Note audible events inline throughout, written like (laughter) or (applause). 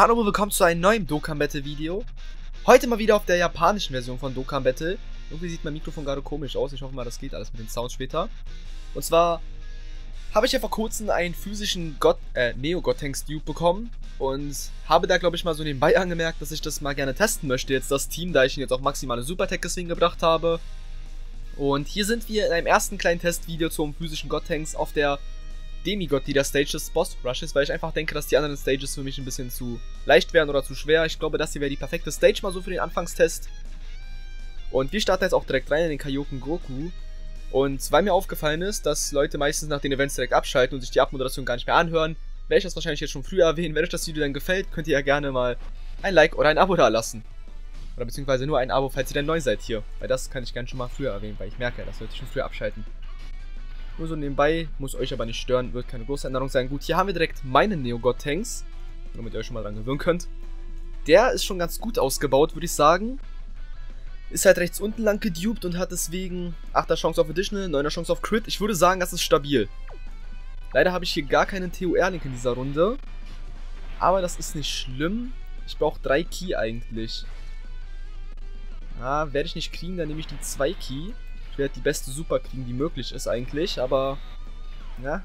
Hallo und willkommen zu einem neuen Dokkan Battle Video. Heute mal wieder auf der japanischen Version von Dokkan Battle. Irgendwie sieht mein Mikrofon gerade komisch aus. Ich hoffe mal, das geht alles mit den Sounds später. Und zwar habe ich ja vor kurzem einen physischen Gott, äh, Neo Gotenks Dupe bekommen und habe da glaube ich mal so nebenbei angemerkt, dass ich das mal gerne testen möchte, jetzt das Team, da ich ihn jetzt auch maximale Supertech deswegen gebracht habe. Und hier sind wir in einem ersten kleinen Testvideo zum physischen Gotenks auf der Demigod, die der Stage des Boss Rushes, weil ich einfach denke, dass die anderen Stages für mich ein bisschen zu leicht wären oder zu schwer. Ich glaube, das hier wäre die perfekte Stage mal so für den Anfangstest. Und wir starten jetzt auch direkt rein in den Kaioken Goku. Und weil mir aufgefallen ist, dass Leute meistens nach den Events direkt abschalten und sich die Abmoderation gar nicht mehr anhören, werde ich das wahrscheinlich jetzt schon früher erwähnen. Wenn euch das Video dann gefällt, könnt ihr ja gerne mal ein Like oder ein Abo da lassen. Oder beziehungsweise nur ein Abo, falls ihr dann neu seid hier. Weil das kann ich gerne schon mal früher erwähnen, weil ich merke, das sollte ich schon früher abschalten. Nur so nebenbei, muss euch aber nicht stören, wird keine große Änderung sein. Gut, hier haben wir direkt meinen Neo-God-Tanks, damit ihr euch schon mal dran gewöhnen könnt. Der ist schon ganz gut ausgebaut, würde ich sagen. Ist halt rechts unten lang geduped und hat deswegen 8er Chance auf Additional, 9er Chance auf Crit. Ich würde sagen, das ist stabil. Leider habe ich hier gar keinen TOR-Link in dieser Runde. Aber das ist nicht schlimm. Ich brauche 3 Key eigentlich. Ah, werde ich nicht kriegen, dann nehme ich die 2 Key. Ich werde die beste Super kriegen, die möglich ist eigentlich, aber... Ja.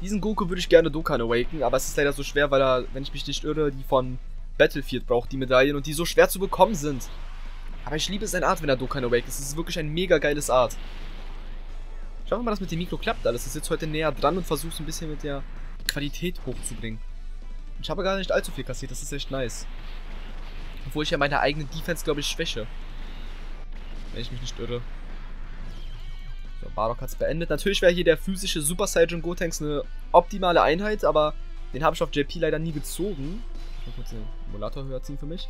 Diesen Goku würde ich gerne Dokkan awaken, aber es ist leider so schwer, weil er, wenn ich mich nicht irre, die von Battlefield braucht, die Medaillen, und die so schwer zu bekommen sind. Aber ich liebe seine Art, wenn er Dokkan awakens. Es ist wirklich ein mega geiles Art. Schauen wir mal, dass mit dem Mikro klappt alles. Es ist jetzt heute näher dran und versucht ein bisschen mit der Qualität hochzubringen. Ich habe gar nicht allzu viel kassiert, das ist echt nice. Obwohl ich ja meine eigene Defense, glaube ich, schwäche. Wenn ich mich nicht irre. So, Bardock hat es beendet. Natürlich wäre hier der physische Super Saiyan Gotenks eine optimale Einheit, aber den habe ich auf JP leider nie gezogen. Ich muss kurz den Emulator höher ziehen für mich.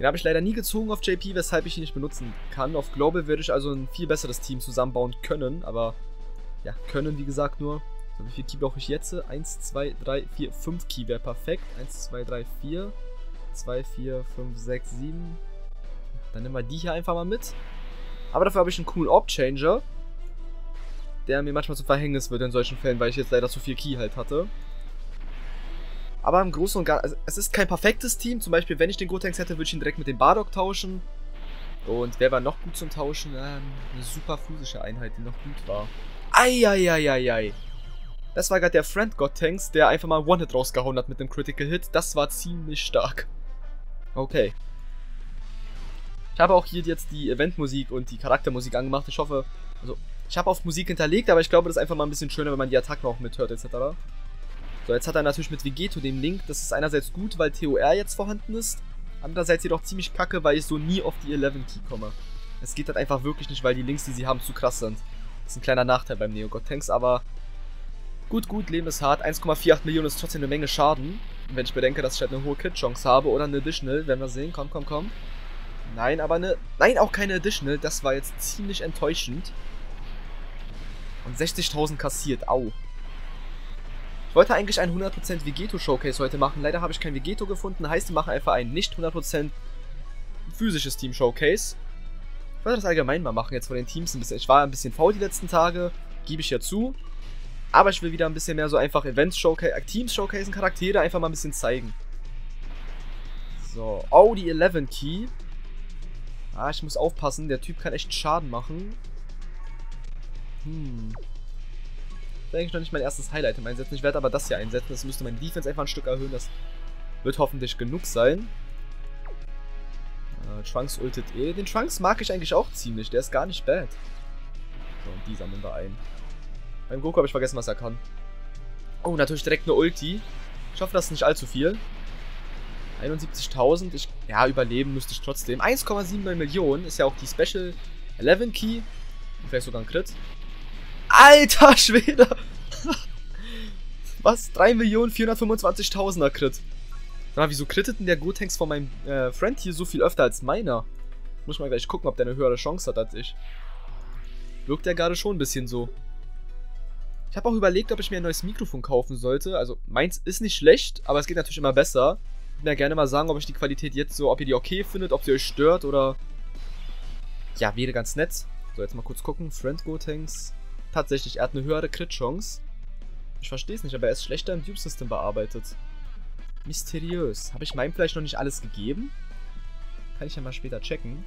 Den habe ich leider nie gezogen auf JP, weshalb ich ihn nicht benutzen kann. Auf Global würde ich also ein viel besseres Team zusammenbauen können, aber ja, können wie gesagt nur. So, wie viel Key brauche ich jetzt? 1, 2, 3, 4, 5 Key wäre perfekt. 1, 2, 3, 4, 2, 4, 5, 6, 7. Dann nehmen wir die hier einfach mal mit. Aber dafür habe ich einen coolen Orb-Changer, der mir manchmal zu Verhängnis wird in solchen Fällen, weil ich jetzt leider zu viel Key halt hatte. Aber im Großen und Ganzen, also es ist kein perfektes Team. Zum Beispiel, wenn ich den Gotenks hätte, würde ich ihn direkt mit dem Bardock tauschen. Und wer war noch gut zum Tauschen? Ähm, eine super physische Einheit, die noch gut war. Eieieiei. Das war gerade der Friend Gotenks, der einfach mal One-Hit rausgehauen hat mit einem Critical Hit. Das war ziemlich stark. Okay. Ich habe auch hier jetzt die Eventmusik und die Charaktermusik angemacht. Ich hoffe, also, ich habe auf Musik hinterlegt, aber ich glaube, das ist einfach mal ein bisschen schöner, wenn man die Attacken auch mithört, etc. So, jetzt hat er natürlich mit Vegeto den Link. Das ist einerseits gut, weil TOR jetzt vorhanden ist. Andererseits jedoch ziemlich kacke, weil ich so nie auf die 11 Key komme. Es geht halt einfach wirklich nicht, weil die Links, die sie haben, zu krass sind. Das ist ein kleiner Nachteil beim Neo God Tanks, aber gut, gut, Leben ist hart. 1,48 Millionen ist trotzdem eine Menge Schaden. Wenn ich bedenke, dass ich halt eine hohe Crit-Chance habe oder eine Additional, werden wir sehen. Komm, komm, komm. Nein, aber eine... Nein, auch keine Additional. Das war jetzt ziemlich enttäuschend. Und 60.000 kassiert. Au. Ich wollte eigentlich ein 100% Vegeto-Showcase heute machen. Leider habe ich kein Vegeto gefunden. Heißt, wir machen einfach ein nicht 100% physisches Team-Showcase. Ich wollte das allgemein mal machen jetzt von den Teams ein bisschen. Ich war ein bisschen faul die letzten Tage. Gebe ich ja zu. Aber ich will wieder ein bisschen mehr so einfach Events-Showcase, äh, Teams-Showcasen, Charaktere einfach mal ein bisschen zeigen. So. Oh, die 11 Key. Ah, ich muss aufpassen. Der Typ kann echt Schaden machen. Hm. Ist eigentlich noch nicht mein erstes Highlight im Einsetzen. Ich werde aber das hier einsetzen. Das müsste meine Defense einfach ein Stück erhöhen. Das wird hoffentlich genug sein. Äh, Trunks ultet eh. Den Trunks mag ich eigentlich auch ziemlich. Der ist gar nicht bad. So, und die sammeln wir ein. Beim Goku habe ich vergessen, was er kann. Oh, natürlich direkt eine Ulti. Ich hoffe, das ist nicht allzu viel. 71.000. Ich, ja, überleben müsste ich trotzdem. 1,79 Millionen ist ja auch die Special 11 Key. Vielleicht sogar ein Crit. Alter Schwede! Was? 3.425.000er Crit. Mal, wieso crittet denn der Gotenks von meinem äh, Friend hier so viel öfter als meiner? Muss mal gleich gucken, ob der eine höhere Chance hat als ich. Wirkt der gerade schon ein bisschen so. Ich habe auch überlegt, ob ich mir ein neues Mikrofon kaufen sollte. Also meins ist nicht schlecht, aber es geht natürlich immer besser. Ich würde mir gerne mal sagen, ob ich die Qualität jetzt so, ob ihr die okay findet, ob sie euch stört oder... Ja, wäre ganz nett. So, jetzt mal kurz gucken. Friend Gotenks. Tatsächlich, er hat eine höhere Crit-Chance. Ich verstehe es nicht, aber er ist schlechter im Dupe-System bearbeitet. Mysteriös. Habe ich meinem vielleicht noch nicht alles gegeben? Kann ich ja mal später checken.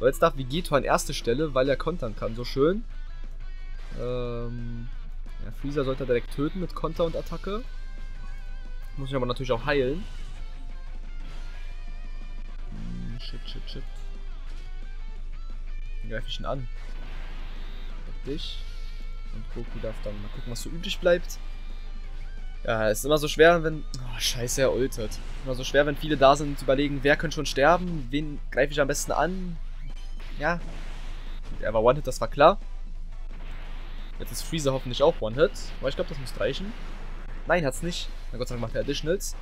So, jetzt darf Vegeto an erste Stelle, weil er kontern kann. So schön. Ähm... Ja, Freezer sollte er direkt töten mit Konter und Attacke. Muss ich aber natürlich auch heilen. Hm, shit, shit, shit. Wie greife ich ihn an? Dich. Und Goku darf dann mal gucken, was so übrig bleibt. Ja, es ist immer so schwer, wenn... Oh, scheiße, er ultet. Immer so schwer, wenn viele da sind, zu überlegen, wer könnte schon sterben, wen greife ich am besten an. Ja. Er war One-Hit, das war klar. Jetzt ist Freezer hoffentlich auch One-Hit. Aber ich glaube, das muss reichen. Nein, hat's nicht. Na Gott sei Dank macht er Additionals.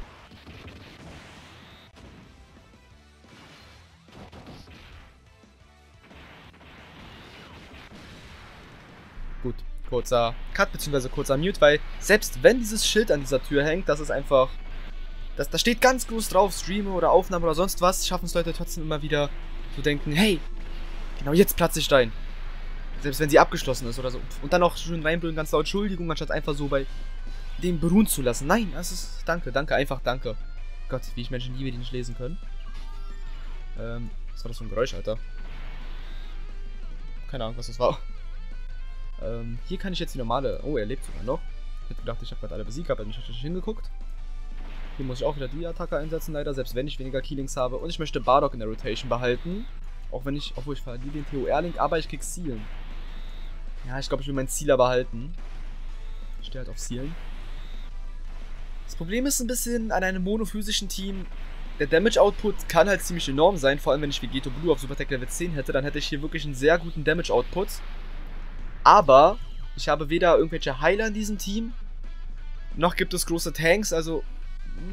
Kurzer Cut bzw. kurzer Mute, weil selbst wenn dieses Schild an dieser Tür hängt, das ist einfach... Das, da steht ganz groß drauf, Streame oder Aufnahme oder sonst was, schaffen es Leute trotzdem immer wieder zu denken, hey, genau jetzt platze ich Stein. Selbst wenn sie abgeschlossen ist oder so. Und dann auch schön reinbrüllen, ganz laut Entschuldigung, anstatt einfach so bei dem beruhen zu lassen. Nein, das ist. Danke, danke, einfach danke. Gott, wie ich Menschen liebe, die nicht lesen können. Ähm, was war das für ein Geräusch, Alter? Keine Ahnung, was das war. Ähm, hier kann ich jetzt die normale. Oh, er lebt sogar noch. Ich hätte gedacht, ich habe gerade alle besiegt, aber nicht richtig hingeguckt. Hier muss ich auch wieder die Attacke einsetzen, leider, selbst wenn ich weniger Killings habe. Und ich möchte Bardock in der Rotation behalten. Auch wenn ich, obwohl ich verliere den TOR-Link, aber ich krieg Sealen. Ja, ich glaube, ich will meinen Sealer behalten. Ich stehe halt auf Sealen. Das Problem ist ein bisschen an einem monophysischen Team, der Damage-Output kann halt ziemlich enorm sein, vor allem wenn ich Vegeto Blue auf Supertech Level 10 hätte, dann hätte ich hier wirklich einen sehr guten Damage-Output. Aber ich habe weder irgendwelche Heiler in diesem Team, noch gibt es große Tanks, also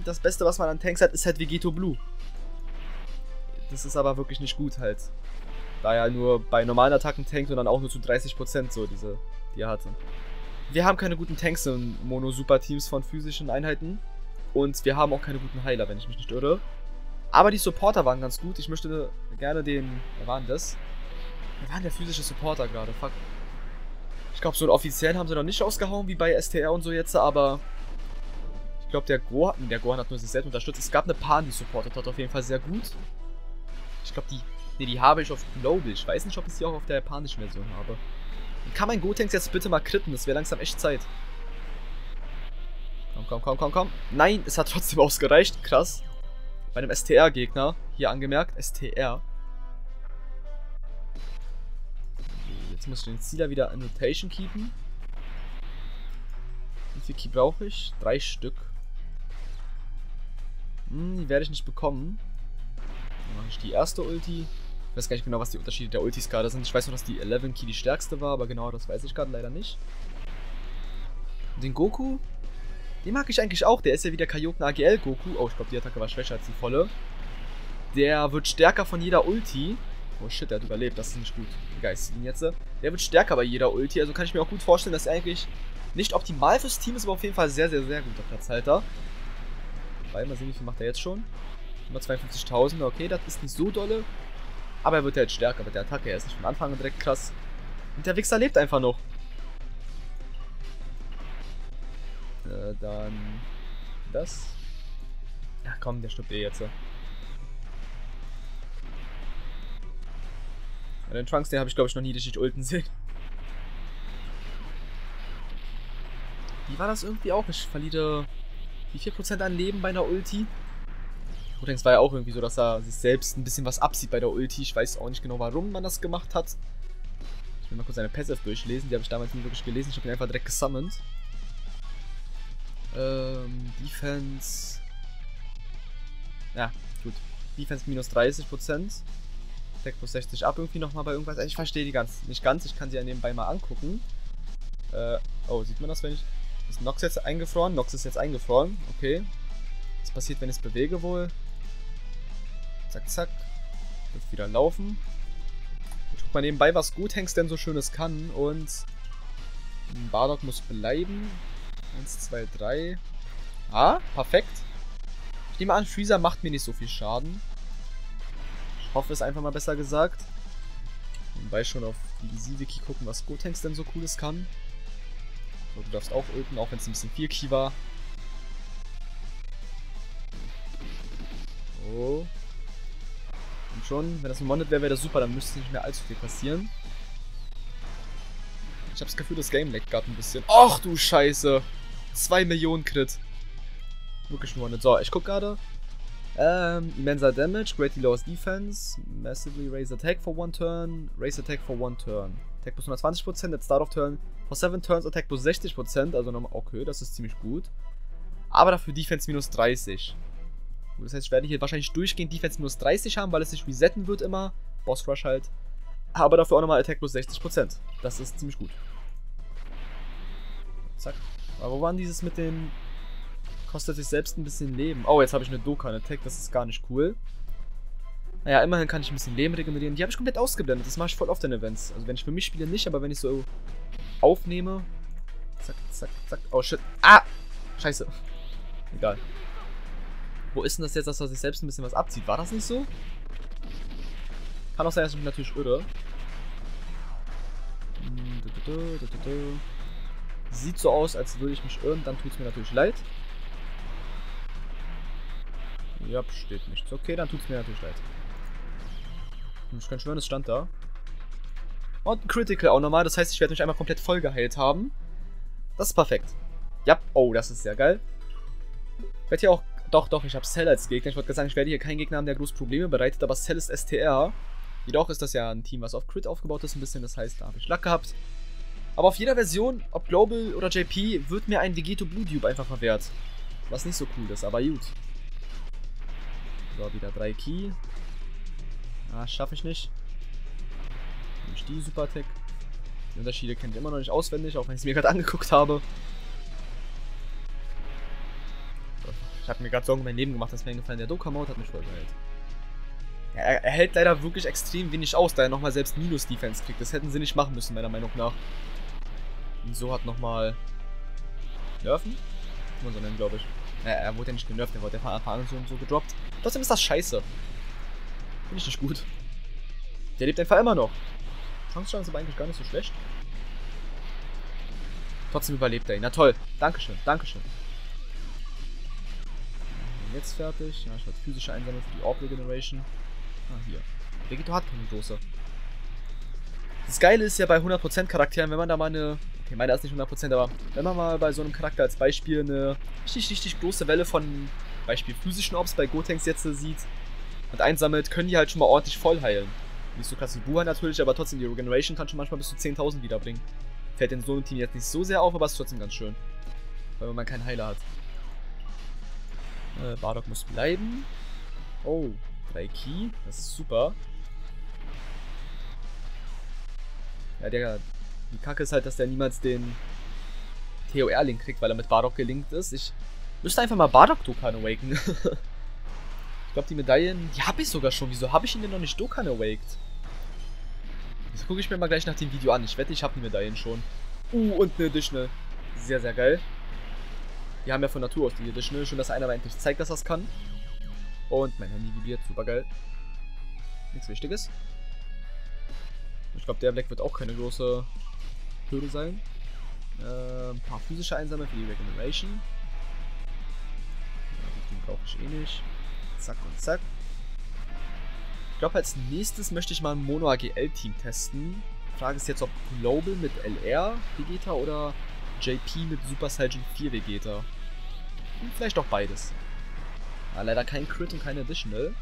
das Beste, was man an Tanks hat, ist halt Vegeto Blue. Das ist aber wirklich nicht gut halt. Da er nur bei normalen Attacken tankt und dann auch nur zu 30% so diese, die er hatte. Wir haben keine guten Tanks in Mono-Super-Teams von physischen Einheiten. Und wir haben auch keine guten Heiler, wenn ich mich nicht irre. Aber die Supporter waren ganz gut. Ich möchte gerne den. Wer war denn das? Wer war denn der physische Supporter gerade? Fuck. Ich glaube, so einen offiziellen haben sie noch nicht ausgehauen, wie bei STR und so jetzt, aber. Ich glaube, der Gohan. Der Gohan hat nur sich selbst unterstützt. Es gab eine Pan, die supportet hat auf jeden Fall sehr gut. Ich glaube, die. Ne, die habe ich auf Global. Ich weiß nicht, ob ich sie auch auf der japanischen Version habe. Kann mein Gotenks jetzt bitte mal kritten? Das wäre langsam echt Zeit. Komm, komm, komm, komm, komm. Nein, es hat trotzdem (laughs) ausgereicht. Krass. Bei einem STR-Gegner. Hier angemerkt. STR. Jetzt muss ich den Zieler wieder in Rotation keepen. Wie viel Key brauche ich? Drei Stück. Hm, die werde ich nicht bekommen. Dann mache ich die erste Ulti. Ich weiß gar nicht genau, was die Unterschiede der Ultis gerade sind. Ich weiß nur, dass die 11 Key die stärkste war, aber genau das weiß ich gerade leider nicht. Den Goku, den mag ich eigentlich auch. Der ist ja wieder Kaioken AGL Goku. Oh, ich glaube, die Attacke war schwächer als die volle. Der wird stärker von jeder Ulti. Oh shit, der hat überlebt. Das ist nicht gut. Ich ihn jetzt. Der wird stärker bei jeder Ulti. Also kann ich mir auch gut vorstellen, dass er eigentlich nicht optimal fürs Team ist, aber auf jeden Fall sehr, sehr, sehr guter Platzhalter. Weil, mal sehen, wie viel macht er jetzt schon. 152.000. Okay, das ist nicht so dolle. Aber er wird ja jetzt stärker mit der Attacke. Er ist nicht von Anfang an direkt krass. Und der Wichser lebt einfach noch. Äh, dann das. Ja, komm, der stirbt eh jetzt. Den Trunks, den habe ich glaube ich noch nie richtig ulten sehen. Wie war das irgendwie auch? Ich verliere wie viel Prozent an Leben bei einer Ulti? Codex war ja auch irgendwie so, dass er sich selbst ein bisschen was absieht bei der Ulti. Ich weiß auch nicht genau, warum man das gemacht hat. Ich will mal kurz seine Passive durchlesen. Die habe ich damals nie wirklich gelesen. Ich habe ihn einfach direkt gesummont. Ähm, Defense. Ja, gut. Defense minus 30%. Attack plus 60 ab irgendwie nochmal bei irgendwas. Ich verstehe die ganz nicht ganz. Ich kann sie ja nebenbei mal angucken. Äh, oh, sieht man das, wenn ich... Ist Nox jetzt eingefroren? Nox ist jetzt eingefroren. Okay. Was passiert, wenn ich es bewege wohl? Zack, zack. Wird wieder laufen. Ich guck mal nebenbei, was Guthengst denn so Schönes kann. Und Bardock muss bleiben. 1, 2, 3. Ah, perfekt. Ich nehme an, Freezer macht mir nicht so viel Schaden. Hoffe es einfach mal besser gesagt. Wobei schon auf die Easy-Wiki gucken, was Gotenks denn so cooles kann. So, du darfst auch ulten, auch wenn es ein bisschen viel Key war. Oh. Und schon, wenn das ein Monet wäre, wäre das super, dann müsste nicht mehr allzu viel passieren. Ich habe das Gefühl, das Game leckt gerade ein bisschen. Ach du Scheiße. 2 Millionen Crit. Wirklich nur Monet. So, ich guck gerade. Ähm, immenser Damage, greatly lowers defense, massively raise attack for one turn, raise attack for one turn. Attack plus 120% at start of turn, for 7 turns Attack plus 60%, also nochmal, okay, das ist ziemlich gut. Aber dafür Defense minus 30. Gut, das heißt, ich werde hier wahrscheinlich durchgehend Defense minus 30 haben, weil es sich resetten wird immer. Boss Rush halt. Aber dafür auch nochmal Attack plus 60%. Das ist ziemlich gut. Zack. Aber wo waren dieses mit den Kostet sich selbst ein bisschen Leben. Oh, jetzt habe ich eine Dokkan-Attack, das ist gar nicht cool. Naja, immerhin kann ich ein bisschen Leben regenerieren. Die habe ich komplett ausgeblendet, das mache ich voll oft in Events. Also wenn ich für mich spiele, nicht, aber wenn ich so aufnehme... Zack, zack, zack. Oh, shit. Ah! Scheiße. Egal. Wo ist denn das jetzt, dass er sich selbst ein bisschen was abzieht? War das nicht so? Kann auch sein, dass ich mich natürlich irre. Hm, Sieht so aus, als würde ich mich irren, dann tut es mir natürlich leid. Ja, steht nichts. Okay, dann tut es mir natürlich leid. Ich kann schwören, es stand da. Und ein Critical auch nochmal. Das heißt, ich werde mich einmal komplett voll geheilt haben. Das ist perfekt. Ja, oh, das ist sehr geil. Ich werde hier auch... Doch, doch, ich habe Cell als Gegner. Ich wollte gerade sagen, ich werde hier keinen Gegner haben, der groß Probleme bereitet, aber Cell ist STR. Jedoch ist das ja ein Team, was auf Crit aufgebaut ist ein bisschen. Das heißt, da habe ich Lack gehabt. Aber auf jeder Version, ob Global oder JP, wird mir ein Vegeto Blue Dupe einfach verwehrt. Was nicht so cool ist, aber gut. So, wieder drei Key. Ah, schaffe ich nicht. Nämlich die Super Attack. Die Unterschiede kennt ich immer noch nicht auswendig, auch wenn ich es mir gerade (laughs) angeguckt habe. Ich habe mir gerade Sorgen um mein Leben gemacht, dass mir eingefallen, der Doka-Mode hat mich voll geheilt. Ja, er, er, hält leider wirklich extrem wenig aus, da er nochmal selbst Minus-Defense kriegt. Das hätten sie nicht machen müssen, meiner Meinung nach. Und so hat nochmal Nerven? Kann man so nennen, glaube ich. Ja, er wurde ja nicht genervt, er wurde ja Anfang an so, gedroppt. Trotzdem ist das scheiße. Finde ich nicht gut. Der lebt einfach immer noch. Chance ist aber eigentlich gar nicht so schlecht. Trotzdem überlebt er ihn. Na toll. Dankeschön, Dankeschön. Jetzt fertig. Ja, ich werde physische Einsammeln für die Orb Regeneration. Ah, hier. Vegito hat keine große. Das Geile ist ja bei 100% Charakteren, wenn man da mal eine Okay, meiner ist nicht 100%, aber wenn man mal bei so einem Charakter als Beispiel eine richtig, richtig große Welle von Beispiel physischen Ops bei Gotenks jetzt sieht und einsammelt, können die halt schon mal ordentlich voll heilen. Nicht so krass wie Buha natürlich, aber trotzdem die Regeneration kann schon manchmal bis zu 10.000 wiederbringen. Fällt in so einem Team jetzt nicht so sehr auf, aber ist trotzdem ganz schön. Weil man keinen Heiler hat. Äh, Bardock muss bleiben. Oh, 3 Key, das ist super. Ja, der, die Kacke ist halt, dass der niemals den TOR-Link kriegt, weil er mit Bardock gelinkt ist. Ich müsste einfach mal Bardock Dokkan awaken. (laughs) ich glaube, die Medaillen, die habe ich sogar schon. Wieso habe ich ihn denn noch nicht Dokkan awaked? Das gucke ich mir mal gleich nach dem Video an. Ich wette, ich habe die Medaillen schon. Uh, und eine Additional. Sehr, sehr geil. Die haben ja von Natur aus die Additional. Schön, dass einer mal endlich zeigt, dass es kann. Und mein Handy vibriert. Super geil. Nichts Wichtiges. Ich glaube, der Black wird auch keine große Hürde sein. Äh, ein paar physische Einsame für die Regeneration. Ja, den brauche ich eh nicht. Zack und zack. Ich glaube, als nächstes möchte ich mal ein Mono AGL Team testen. Die Frage ist jetzt, ob Global mit LR Vegeta oder JP mit Super Saiyan 4 Vegeta. Und vielleicht auch beides. Ja, leider kein Crit und kein Additional.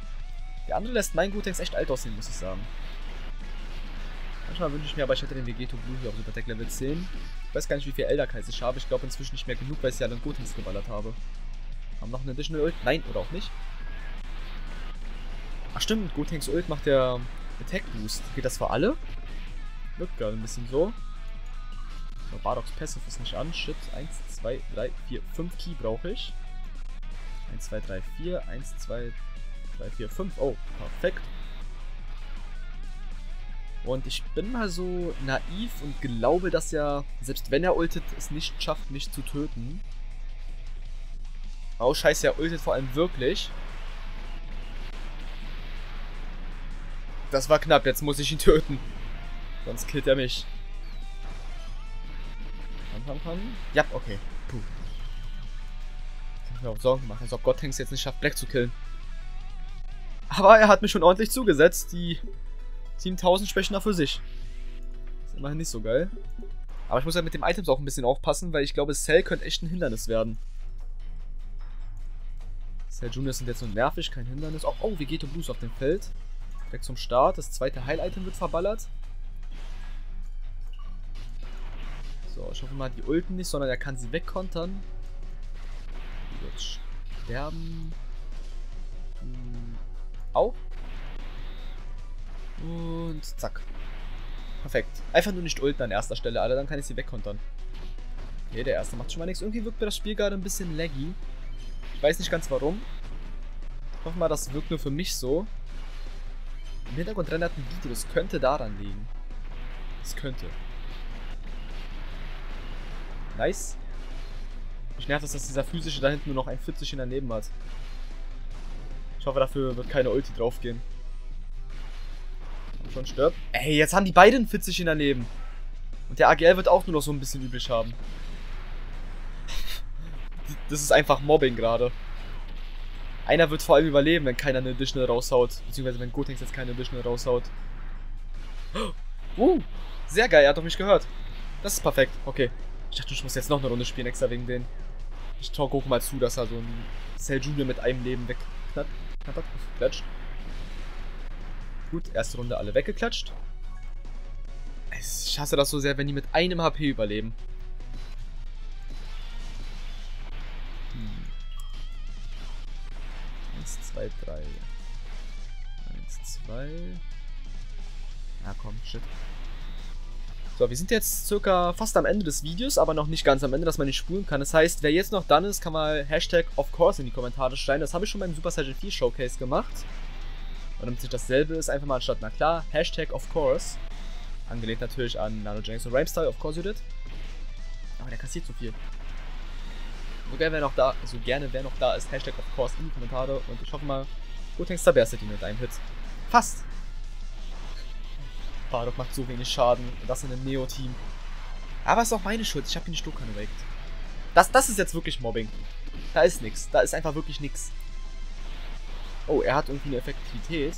Der andere lässt mein Gotenks echt alt aussehen, muss ich sagen. Manchmal wünsche ich mir aber, ich hätte den Vegeto Blue hier auf Super Tech Level 10. Ich weiß gar nicht, wie viel Elderkreis ich habe. Ich glaube inzwischen nicht mehr genug, weil ich ja dann Gotenks geballert habe. Haben noch einen Additional Ult? Nein, oder auch nicht. Ach stimmt, Gotenks Ult macht der Attack Boost. Geht das für alle? Wirkt gerade ein bisschen so. So, Bardox Passive ist nicht an. Shit. 1, 2, 3, 4, 5 Key brauche ich. 1, 2, 3, 4. 1, 2, 3, 4, 5. Oh, perfekt. Und ich bin mal so naiv und glaube, dass er, selbst wenn er ultet, es nicht schafft, mich zu töten. Oh, scheiße, er ultet vor allem wirklich. Das war knapp, jetzt muss ich ihn töten. Sonst killt er mich. Komm, komm, komm. Ja, okay. Puh. Ich mir auch Sorgen gemacht, als ob Gotthengst jetzt nicht schafft, Black zu killen. Aber er hat mich schon ordentlich zugesetzt. Die 7000 sprechen da für sich. Ist immerhin nicht so geil. Aber ich muss halt mit den Items auch ein bisschen aufpassen, weil ich glaube, Cell könnte echt ein Hindernis werden. Cell Juniors sind jetzt so nervig, kein Hindernis. Oh, oh Vegeto Blues auf dem Feld. Weg zum Start. Das zweite Heil-Item wird verballert. So, ich hoffe mal, die ulten nicht, sondern er kann sie wegkontern. Die wird sterben. Hm, auch. Und zack. Perfekt. Einfach nur nicht ulten an erster Stelle, Alter. Dann kann ich sie wegkontern. Okay, der erste macht schon mal nichts. Irgendwie wirkt mir das Spiel gerade ein bisschen laggy. Ich weiß nicht ganz warum. Ich hoffe mal, das wirkt nur für mich so. Im Hintergrund rendert ein Video. Das könnte daran liegen. Das könnte. Nice. Mich nervt es, dass dieser physische da hinten nur noch ein 40 daneben hat. Ich hoffe, dafür wird keine Ulti draufgehen. Schon, stirbt. Ey, jetzt haben die beiden 40 daneben. Und der AGL wird auch nur noch so ein bisschen üblich haben. Das ist einfach Mobbing gerade. Einer wird vor allem überleben, wenn keiner eine Additional raushaut. Beziehungsweise wenn Gotenks jetzt keine Additional raushaut. (gasps) Uh, sehr geil, er hat doch mich gehört. Das ist perfekt, okay. Ich dachte, ich muss jetzt noch eine Runde spielen, extra wegen den. Ich traue Goku mal zu, dass er so ein Cell Junior mit einem Leben wegknattert. Klatscht. Gut, erste Runde alle weggeklatscht. Ich hasse das so sehr, wenn die mit einem HP überleben. Hm. Eins, zwei, drei. Eins, zwei. Ja, komm, shit. So, wir sind jetzt circa fast am Ende des Videos, aber noch nicht ganz am Ende, dass man nicht spulen kann. Das heißt, wer jetzt noch dann ist, kann mal Hashtag of course in die Kommentare schreiben. Das habe ich schon beim Super Saiyan 4 Showcase gemacht. Und damit sich dasselbe ist, einfach mal anstatt, na klar, Hashtag of course. Angelehnt natürlich an Nano Jenks und Rhymestyle, of course you did. Aber der kassiert so viel. So gerne wer noch da, so gerne wer noch da ist, Hashtag of course in die Kommentare. Und ich hoffe mal, Gotenks zerberstet ihn mit einem Hit. Fast. Bardock macht so wenig Schaden. Und das in einem Neo-Team. Aber es ist auch meine Schuld. Ich habe ihn nicht durchconnected. Das, das ist jetzt wirklich Mobbing. Da ist nichts. Da ist einfach wirklich nichts. Oh, er hat irgendwie eine Effektivität.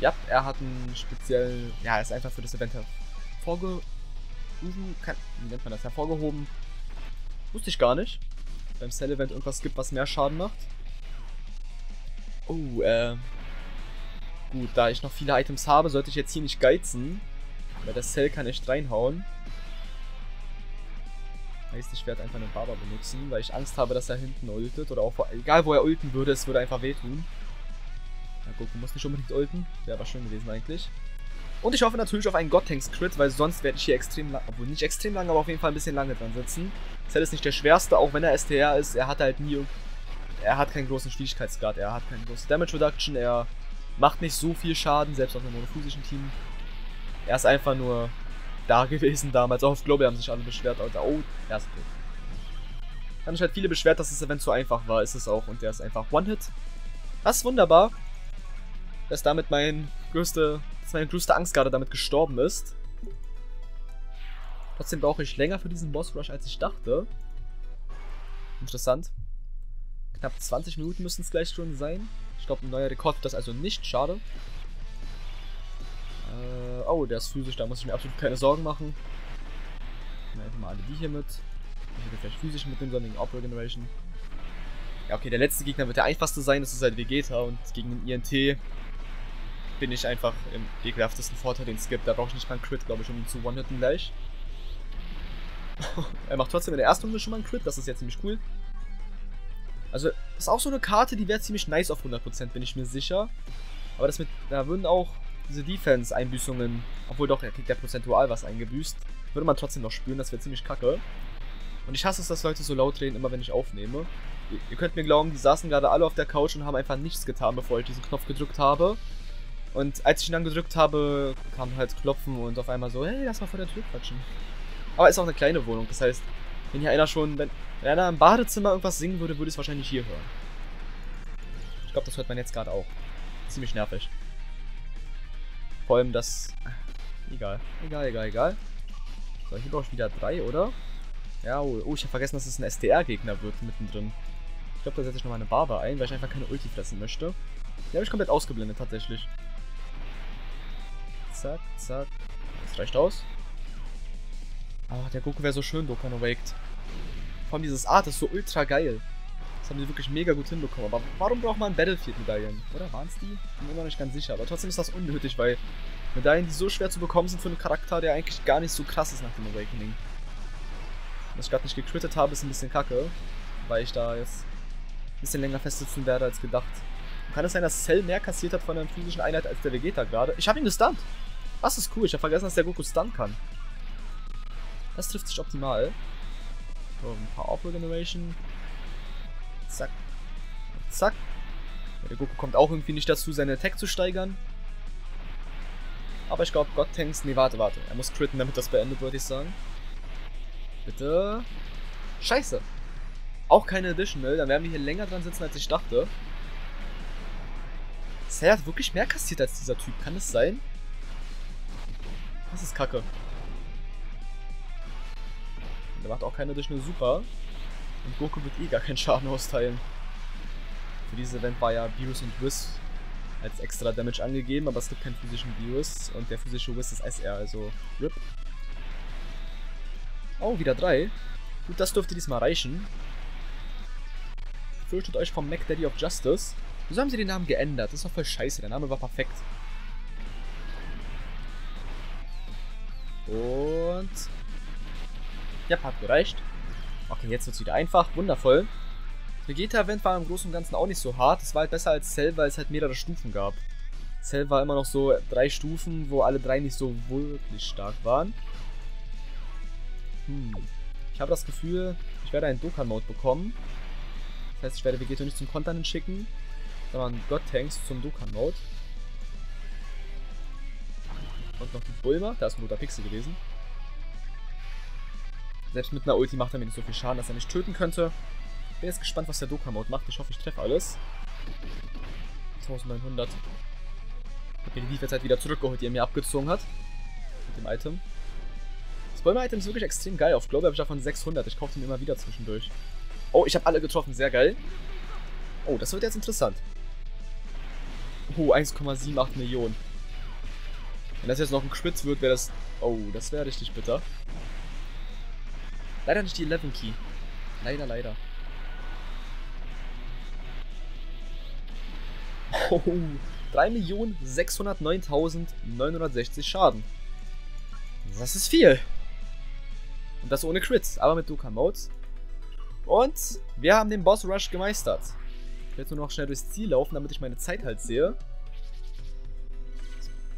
Ja, er hat einen speziellen... Ja, er ist einfach für das Event hervorgerufen. Kann, wie nennt man das? Hervorgehoben. Wusste ich gar nicht. Beim Cell-Event irgendwas gibt, was mehr Schaden macht. Oh, äh... Gut, da ich noch viele Items habe, sollte ich jetzt hier nicht geizen. Weil das Cell kann echt reinhauen. Heißt, ich werde einfach einen Barber benutzen, weil ich Angst habe, dass er hinten ultet. Oder auch, egal wo er ulten würde, es würde einfach wehtun. Na, Goku muss nicht unbedingt ulten. Wäre aber schön gewesen eigentlich. Und ich hoffe natürlich auf einen Godtanks-Crit, weil sonst werde ich hier extrem lang, obwohl nicht extrem lang, aber auf jeden Fall ein bisschen lange dran sitzen. Cell ist nicht der schwerste, auch wenn er STR ist. Er hat halt nie, er hat keinen großen Schwierigkeitsgrad, er hat keinen großen Damage Reduction, er macht nicht so viel Schaden, selbst auf einem monophysischen Team. Er ist einfach nur da gewesen damals. Auch auf Global haben sich alle beschwert. Alter. Oh, er ist tot. Haben sich halt viele beschwert, dass das Event zu einfach war. Ist es auch. Und der ist einfach One-Hit. Das ist wunderbar. Dass damit mein größte, dass meine größte Angst gerade damit gestorben ist. Trotzdem brauche ich länger für diesen Boss Rush, als ich dachte. Interessant. Knapp 20 Minuten müssen es gleich schon sein. Ich glaube, ein neuer Rekord wird das also nicht. Schade. Äh, oh, der ist physisch. Da muss ich mir absolut keine Sorgen machen. Nehmen einfach mal alle die hier mit. Ich hätte vielleicht physisch mit dem sonnigen Opera Generation. Ja, okay, der letzte Gegner wird der einfachste sein. Das ist halt Vegeta. Und gegen den INT bin ich einfach im ekelhaftesten Vorteil, den es gibt. Da brauche ich nicht mal einen Crit, glaube ich, um ihn zu one-hitten gleich. (laughs) er macht trotzdem in der ersten Runde schon mal einen Crit. Das ist jetzt ziemlich cool. Also, das ist auch so eine Karte, die wäre ziemlich nice auf 100%, bin ich mir sicher. Aber das mit, da würden auch diese Defense-Einbüßungen, obwohl doch, er kriegt ja prozentual was eingebüßt, würde man trotzdem noch spüren, das wäre ziemlich kacke. Und ich hasse es, dass Leute so laut reden, immer wenn ich aufnehme. Ihr, könnt mir glauben, die saßen gerade alle auf der Couch und haben einfach nichts getan, bevor ich diesen Knopf gedrückt habe. Und als ich ihn dann gedrückt habe, kam halt Klopfen und auf einmal so, hey, lass mal vor der Tür quatschen. Aber ist auch eine kleine Wohnung, das heißt, wenn hier einer schon, wenn, wenn einer im Badezimmer irgendwas singen würde, würde ich es wahrscheinlich hier hören. Ich glaube, das hört man jetzt gerade auch. Ziemlich nervig. Vor allem das... Egal, egal, egal, egal. So, hier brauche ich wieder drei, oder? Ja, oh, oh ich habe vergessen, dass es ein SDR-Gegner wird mittendrin. Ich glaube, da setze ich nochmal eine Barber ein, weil ich einfach keine Ulti fressen möchte. Die habe ich komplett ausgeblendet, tatsächlich. Zack, zack. Das reicht aus. Ah, der Goku wäre so schön, Dokkan Awaked. Vor allem dieses Art ist so ultra geil. Haben die wirklich mega gut hinbekommen. Aber warum braucht man Battlefield-Medaillen? Oder waren es die? Bin mir noch nicht ganz sicher. Aber trotzdem ist das unnötig, weil Medaillen, die so schwer zu bekommen sind für einen Charakter, der eigentlich gar nicht so krass ist nach dem Awakening. Dass ich gerade nicht gecrittet habe, ist ein bisschen kacke. Weil ich da jetzt ein bisschen länger festsitzen werde als gedacht. Kann es sein, dass Cell mehr kassiert hat von der physischen Einheit als der Vegeta gerade? Ich habe ihn gestunt. Das ist cool. Ich habe vergessen, dass der Goku stunnen kann. Das trifft sich optimal. So, ein paar Off Regeneration. Zack. Zack. Ja, der Goku kommt auch irgendwie nicht dazu, seine Attack zu steigern. Aber ich glaube, Gott Tanks. Nee, warte, warte. Er muss critten, damit das beendet, würde ich sagen. Bitte. Scheiße. Auch keine Additional. Dann werden wir hier länger dran sitzen, als ich dachte. Cell hat wirklich mehr kassiert als dieser Typ. Kann es sein? Das ist kacke. Der macht auch keine Additional Super. Und Goku wird eh gar keinen Schaden austeilen. Für dieses Event war ja Beerus und Whis als extra Damage angegeben, aber es gibt keinen physischen Beerus und der physische Whis ist SR, also RIP. Oh, wieder drei. Gut, das dürfte diesmal reichen. Fürchtet euch vom Mac Daddy of Justice. Wieso haben sie den Namen geändert? Das ist doch voll scheiße. Der Name war perfekt. Und... Ja, hat gereicht. Okay, jetzt wird es wieder einfach. Wundervoll. Vegeta-Event war im Großen und Ganzen auch nicht so hart. Es war halt besser als Cell, weil es halt mehrere Stufen gab. Cell war immer noch so drei Stufen, wo alle drei nicht so wirklich stark waren. Hm. Ich habe das Gefühl, ich werde einen Dokkan-Mode bekommen. Das heißt, ich werde Vegeta nicht zum Kontern schicken, sondern God-Tanks zum Dokkan-Mode. Und noch die Bulma, da ist ein roter Pixel gewesen. Selbst mit einer Ulti macht er mir nicht so viel Schaden, dass er mich töten könnte. Bin jetzt gespannt, was der Dokkan-Mode macht. Ich hoffe, ich treffe alles. 1900. Hab mir die Defense wieder zurückgeholt, die er mir abgezogen hat. Mit dem Item. Das Bulma-Item ist wirklich extrem geil. Auf Global habe ich davon 600. Ich kaufe den immer wieder zwischendurch. Oh, ich habe alle getroffen. Sehr geil. Oh, das wird jetzt interessant. Oh, 1,78 Millionen. Wenn das jetzt noch ein Quiz wird, wäre das... Oh, das wäre richtig bitter. Leider nicht die 11 Key. Leider, leider. (laughs) Oh, 3.609.960 Schaden. Das ist viel. Und das ohne Crits, aber mit Dukan Modes. Und wir haben den Boss Rush gemeistert. Ich werde nur noch schnell durchs Ziel laufen, damit ich meine Zeit halt sehe.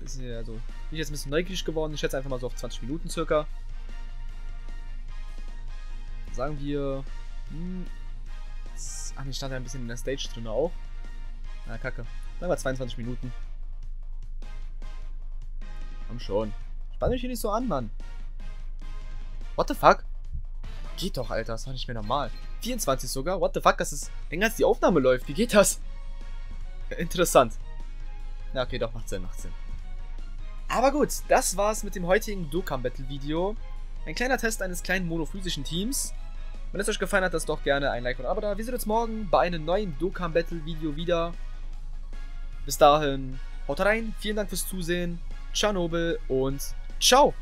Bisschen, also, bin ich jetzt ein bisschen neugierig geworden. Ich schätze einfach mal so auf 20 Minuten circa. Sagen wir. Hm, ach, ich stand ja ein bisschen in der Stage drin auch. Na, kacke. Sagen wir 22 Minuten. Komm schon. Spann mich hier nicht so an, Mann. What the fuck? Geht doch, Alter. Das war nicht mehr normal. 24 sogar? What the fuck? Das ist länger als die Aufnahme läuft. Wie geht das? (laughs) Interessant. Ja, okay, doch, macht Sinn, macht Sinn. Aber gut, das war's mit dem heutigen Dokkan Battle Video. Ein kleiner Test eines kleinen monophysischen Teams. Wenn es euch gefallen hat, lasst doch gerne ein Like und ein Abo da. Wir sehen uns morgen bei einem neuen Dokkan Battle Video wieder. Bis dahin, haut rein, vielen Dank fürs Zusehen, Nobel und ciao!